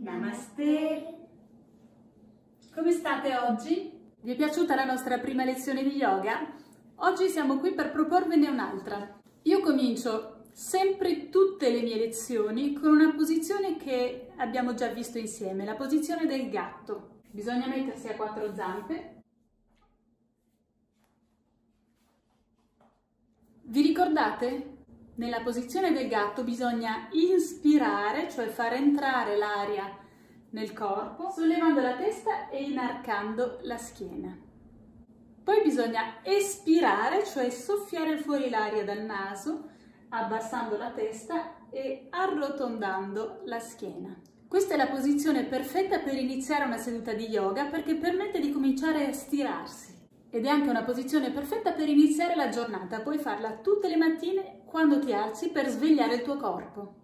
Namaste. Come state oggi? Vi è piaciuta la nostra prima lezione di yoga? Oggi siamo qui per proporvene un'altra. Io comincio sempre tutte le mie lezioni con una posizione che abbiamo già visto insieme, la posizione del gatto. Bisogna mettersi a quattro zampe. Vi ricordate? Nella posizione del gatto bisogna inspirare, cioè far entrare l'aria nel corpo, sollevando la testa e inarcando la schiena. Poi bisogna espirare, cioè soffiare fuori l'aria dal naso, abbassando la testa e arrotondando la schiena. Questa è la posizione perfetta per iniziare una seduta di yoga perché permette di cominciare a stirarsi. Ed è anche una posizione perfetta per iniziare la giornata. Puoi farla tutte le mattine quando ti alzi per svegliare il tuo corpo.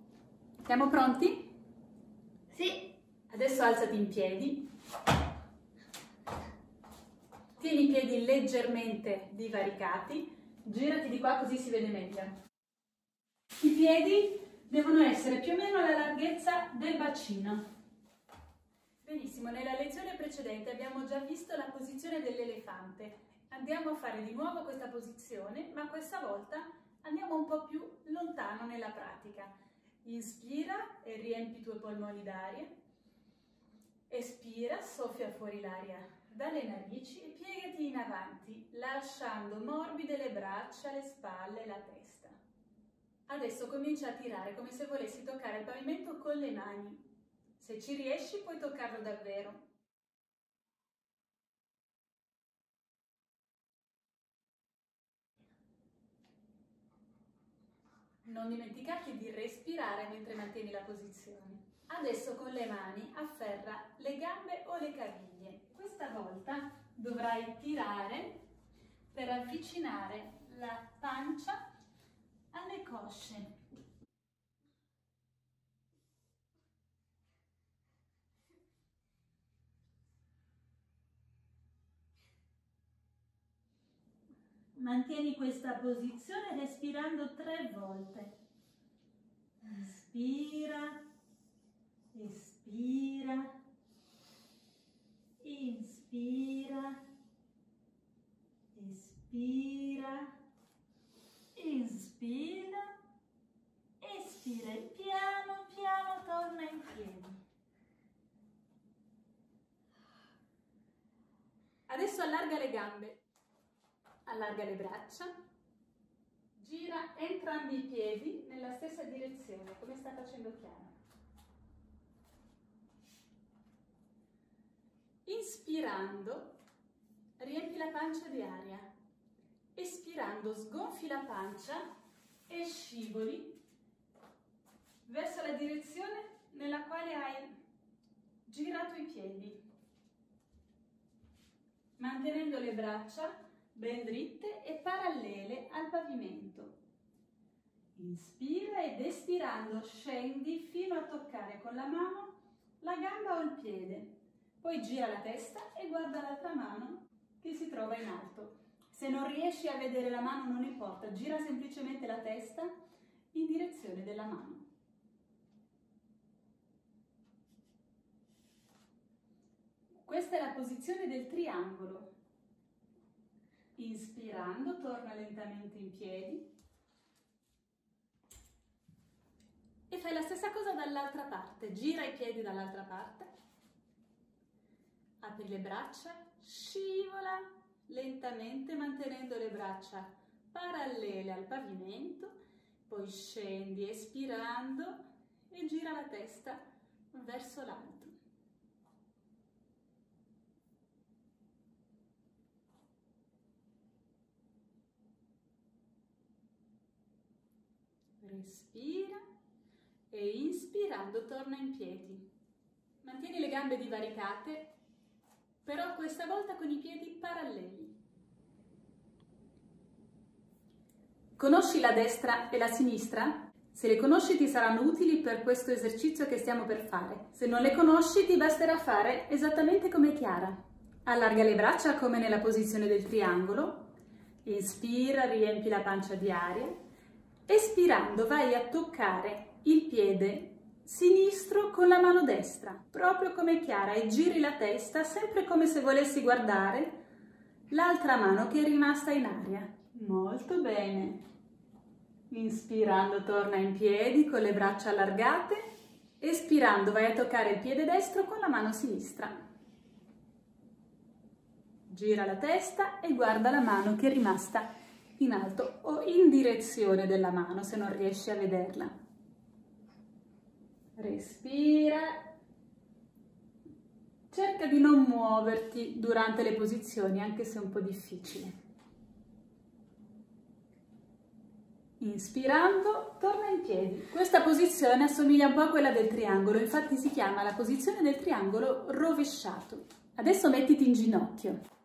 Siamo pronti? Sì. Adesso alzati in piedi. Tieni i piedi leggermente divaricati. Girati di qua così si vede meglio. I piedi devono essere più o meno alla larghezza del bacino. Benissimo, nella lezione precedente abbiamo già visto la posizione dell'elefante. Andiamo a fare di nuovo questa posizione, ma questa volta andiamo un po' più lontano nella pratica. Inspira e riempi i tuoi polmoni d'aria. Espira, soffia fuori l'aria dalle narici e piegati in avanti, lasciando morbide le braccia, le spalle e la testa. Adesso comincia a tirare come se volessi toccare il pavimento con le mani, se ci riesci puoi toccarlo davvero. Non dimenticarti di respirare mentre mantieni la posizione. Adesso con le mani afferra le gambe o le caviglie. Questa volta dovrai tirare per avvicinare la pancia alle cosce. Mantieni questa posizione respirando tre volte. Inspira, espira, inspira, espira, inspira, espira e piano piano torna in piedi. Adesso allarga le gambe allarga le braccia, gira entrambi i piedi nella stessa direzione, come sta facendo Chiara. Inspirando, riempi la pancia di aria. Espirando, sgonfi la pancia e scivoli verso la direzione nella quale hai girato i piedi. Mantenendo le braccia ben dritte e parallele al pavimento. Inspira ed espirando scendi fino a toccare con la mano la gamba o il piede. Poi gira la testa e guarda l'altra mano che si trova in alto. Se non riesci a vedere la mano non importa, gira semplicemente la testa in direzione della mano. Questa è la posizione del triangolo. Inspirando, torna lentamente in piedi. E fai la stessa cosa dall'altra parte. Gira i piedi dall'altra parte. Apri le braccia, scivola lentamente mantenendo le braccia parallele al pavimento. Poi scendi espirando e gira la testa verso l'alto. Respira e inspirando torna in piedi. Mantieni le gambe divaricate, però questa volta con i piedi paralleli. Conosci la destra e la sinistra? Se le conosci ti saranno utili per questo esercizio che stiamo per fare. Se non le conosci ti basterà fare esattamente come Chiara. Allarga le braccia come nella posizione del triangolo. Inspira, riempi la pancia di aria Espirando vai a toccare il piede sinistro con la mano destra, proprio come Chiara, e giri la testa sempre come se volessi guardare l'altra mano che è rimasta in aria. Molto bene. Inspirando torna in piedi con le braccia allargate, espirando vai a toccare il piede destro con la mano sinistra. Gira la testa e guarda la mano che è rimasta in alto o in direzione della mano se non riesci a vederla. Respira. Cerca di non muoverti durante le posizioni, anche se è un po' difficile. Inspirando, torna in piedi. Questa posizione assomiglia un po' a quella del triangolo, infatti si chiama la posizione del triangolo rovesciato. Adesso mettiti in ginocchio.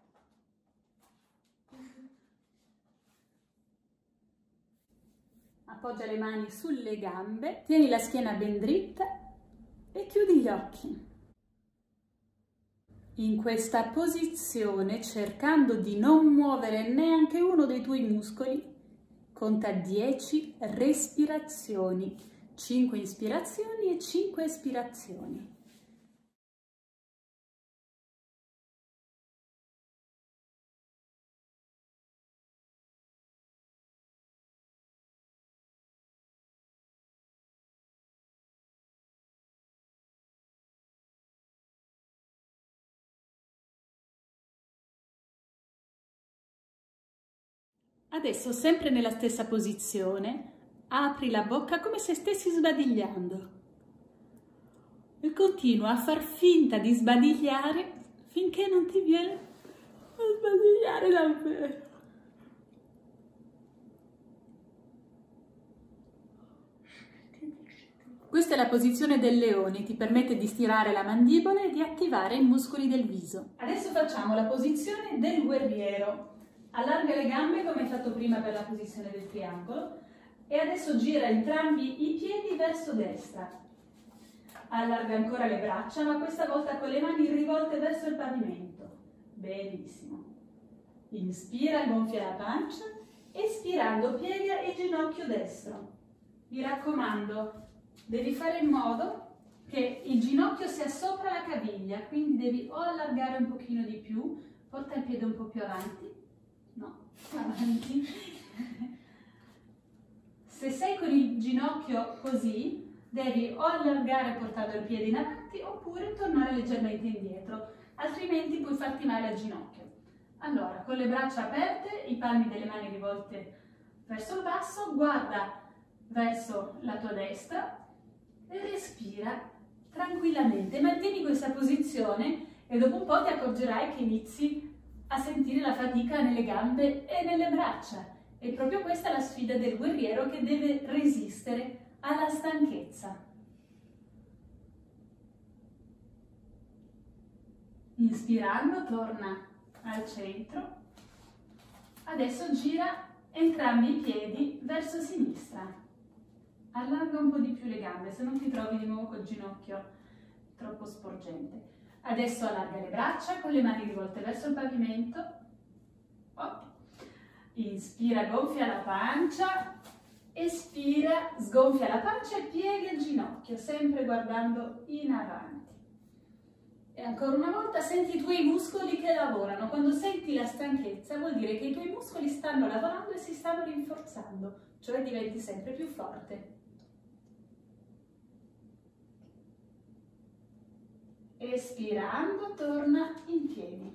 Appoggia le mani sulle gambe, tieni la schiena ben dritta e chiudi gli occhi. In questa posizione, cercando di non muovere neanche uno dei tuoi muscoli, Conta 10 respirazioni, 5 ispirazioni e 5 espirazioni. Adesso, sempre nella stessa posizione, apri la bocca come se stessi sbadigliando e continua a far finta di sbadigliare finché non ti viene a sbadigliare davvero. Questa è la posizione del leone, ti permette di stirare la mandibola e di attivare i muscoli del viso. Adesso facciamo la posizione del guerriero. Allarga le gambe come hai fatto prima per la posizione del triangolo e adesso gira entrambi i piedi verso destra. Allarga ancora le braccia, ma questa volta con le mani rivolte verso il pavimento. Benissimo. Inspira, gonfia la pancia, espirando piega il ginocchio destro. Mi raccomando, devi fare in modo che il ginocchio sia sopra la caviglia, quindi devi o allargare un pochino di più, porta il piede un po' più avanti, no, avanti. Se sei con il ginocchio così, devi o allargare portando il piede in avanti oppure tornare leggermente indietro, altrimenti puoi farti male al ginocchio. Allora, con le braccia aperte, i palmi delle mani rivolte verso il basso, guarda verso la tua destra e respira tranquillamente. Mantieni questa posizione e dopo un po' ti accorgerai che inizi a sentire la fatica nelle gambe e nelle braccia. E proprio questa è la sfida del guerriero che deve resistere alla stanchezza. Inspirando torna al centro. Adesso gira entrambi i piedi verso sinistra. Allarga un po' di più le gambe, se non ti trovi di nuovo col ginocchio troppo sporgente. Adesso allarga le braccia con le mani rivolte verso il pavimento. Oh. Inspira, gonfia la pancia. Espira, sgonfia la pancia e piega il ginocchio, sempre guardando in avanti. E ancora una volta senti i tuoi muscoli che lavorano. Quando senti la stanchezza vuol dire che i tuoi muscoli stanno lavorando e si stanno rinforzando, cioè diventi sempre più forte. Espirando torna in piedi.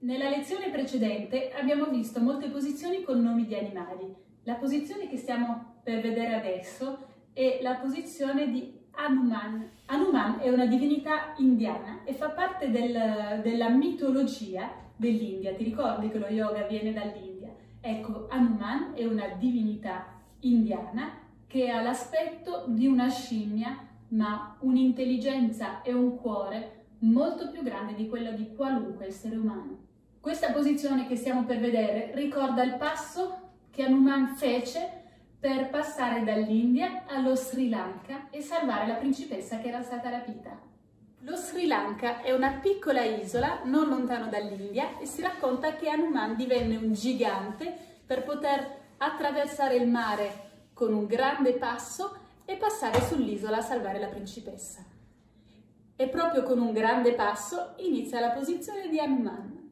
Nella lezione precedente abbiamo visto molte posizioni con nomi di animali. La posizione che stiamo per vedere adesso è la posizione di Hanuman. Hanuman è una divinità indiana e fa parte del, della mitologia dell'India. Ti ricordi che lo yoga viene dall'India? Ecco, Hanuman è una divinità indiana che ha l'aspetto di una scimmia ma un'intelligenza e un cuore molto più grande di quello di qualunque essere umano. Questa posizione che stiamo per vedere ricorda il passo che Hanuman fece per passare dall'India allo Sri Lanka e salvare la principessa che era stata rapita. Lo Sri Lanka è una piccola isola non lontano dall'India e si racconta che Hanuman divenne un gigante per poter attraversare il mare con un grande passo e passare sull'isola a salvare la principessa. E proprio con un grande passo inizia la posizione di Hanuman.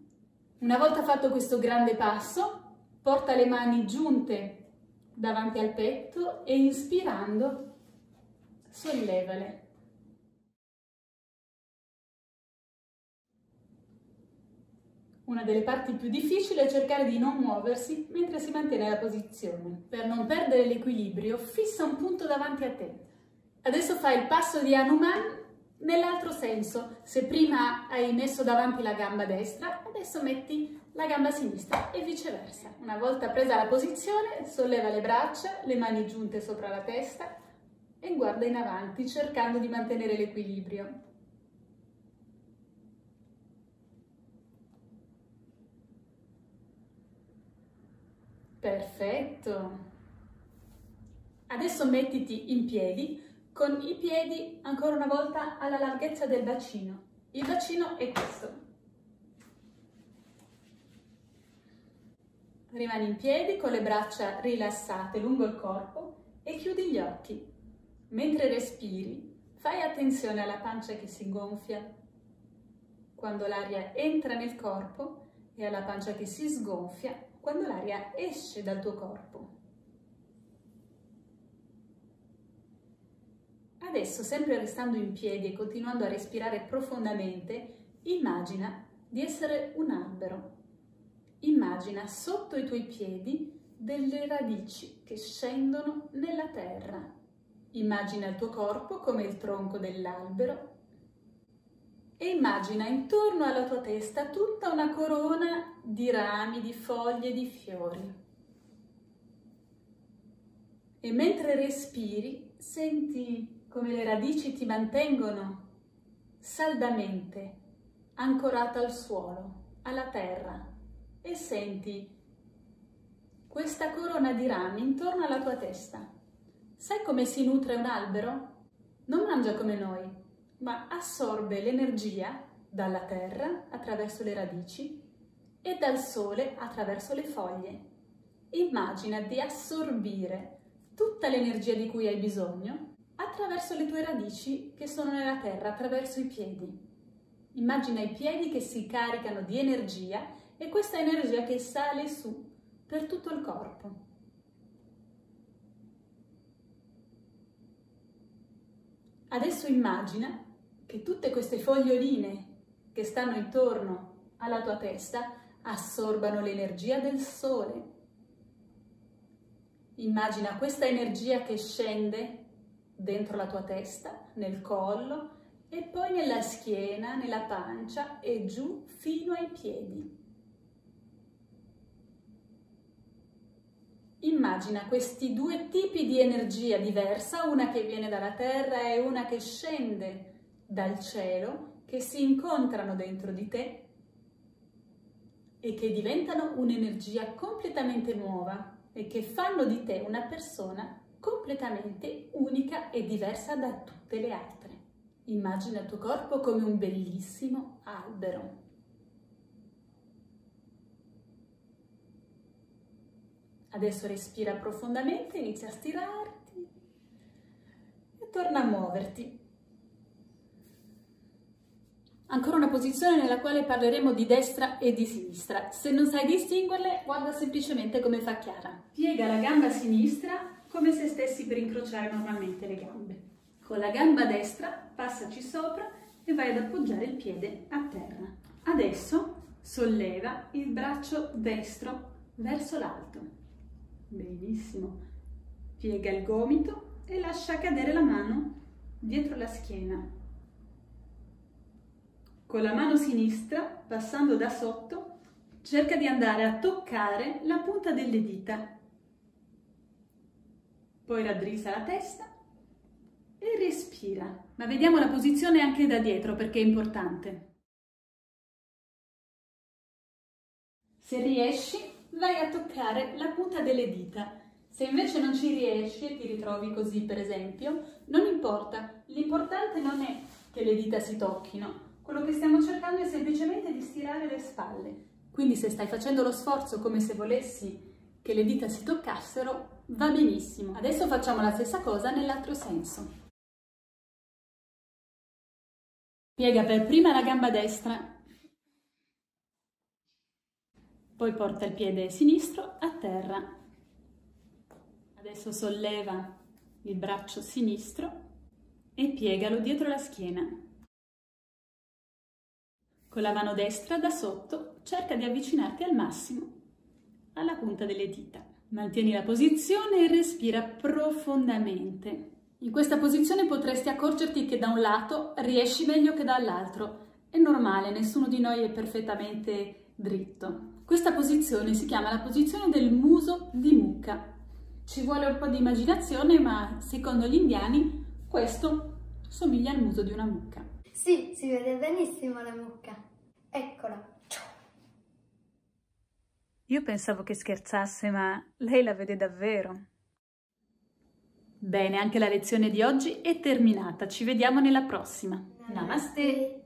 Una volta fatto questo grande passo, porta le mani giunte davanti al petto e inspirando sollevale. Una delle parti più difficili è cercare di non muoversi mentre si mantiene la posizione. Per non perdere l'equilibrio, fissa un punto davanti a te. Adesso fai il passo di Hanuman nell'altro senso. Se prima hai messo davanti la gamba destra, adesso metti la gamba sinistra e viceversa. Una volta presa la posizione, solleva le braccia, le mani giunte sopra la testa e guarda in avanti cercando di mantenere l'equilibrio. Perfetto. Adesso mettiti in piedi con i piedi ancora una volta alla larghezza del bacino. Il bacino è questo. Rimani in piedi con le braccia rilassate lungo il corpo e chiudi gli occhi. Mentre respiri, fai attenzione alla pancia che si gonfia quando l'aria entra nel corpo e alla pancia che si sgonfia quando l'aria esce dal tuo corpo. Adesso, sempre restando in piedi e continuando a respirare profondamente, immagina di essere un albero. Immagina sotto i tuoi piedi delle radici che scendono nella terra. Immagina il tuo corpo come il tronco dell'albero e immagina intorno alla tua testa tutta una corona di rami, di foglie, di fiori. E mentre respiri, senti come le radici ti mantengono saldamente ancorata al suolo, alla terra e senti questa corona di rami intorno alla tua testa. Sai come si nutre un albero? Non mangia come noi, ma assorbe l'energia dalla terra attraverso le radici e dal sole attraverso le foglie. Immagina di assorbire tutta l'energia di cui hai bisogno attraverso le tue radici che sono nella terra, attraverso i piedi. Immagina i piedi che si caricano di energia e questa energia che sale su per tutto il corpo. Adesso immagina che tutte queste foglioline che stanno intorno alla tua testa assorbano l'energia del sole. Immagina questa energia che scende dentro la tua testa, nel collo e poi nella schiena, nella pancia e giù fino ai piedi. Immagina questi due tipi di energia diversa, una che viene dalla terra e una che scende dal cielo, che si incontrano dentro di te e che diventano un'energia completamente nuova e che fanno di te una persona completamente unica e diversa da tutte le altre. Immagina il tuo corpo come un bellissimo albero. Adesso respira profondamente, inizia a stirarti e torna a muoverti. Ancora una posizione nella quale parleremo di destra e di sinistra. Se non sai distinguerle, guarda semplicemente come fa Chiara. Piega la gamba sinistra come se stessi per incrociare normalmente le gambe. Con la gamba destra passaci sopra e vai ad appoggiare il piede a terra. Adesso solleva il braccio destro verso l'alto. Benissimo. Piega il gomito e lascia cadere la mano dietro la schiena. Con la mano sinistra, passando da sotto, cerca di andare a toccare la punta delle dita poi raddrizza la testa e respira. Ma vediamo la posizione anche da dietro perché è importante. Se riesci, vai a toccare la punta delle dita. Se invece non ci riesci e ti ritrovi così, per esempio, non importa. L'importante non è che le dita si tocchino. Quello che stiamo cercando è semplicemente di stirare le spalle. Quindi se stai facendo lo sforzo come se volessi che le dita si toccassero, Va benissimo. Adesso facciamo la stessa cosa nell'altro senso. Piega per prima la gamba destra, poi porta il piede sinistro a terra. Adesso solleva il braccio sinistro e piegalo dietro la schiena. Con la mano destra da sotto cerca di avvicinarti al massimo alla punta delle dita. Mantieni la posizione e respira profondamente. In questa posizione potresti accorgerti che da un lato riesci meglio che dall'altro. È normale, nessuno di noi è perfettamente dritto. Questa posizione si chiama la posizione del muso di mucca. Ci vuole un po' di immaginazione, ma secondo gli indiani questo somiglia al muso di una mucca. Sì, si vede benissimo la mucca. Eccola. Io pensavo che scherzasse, ma lei la vede davvero. Bene, anche la lezione di oggi è terminata. Ci vediamo nella prossima. Namaste.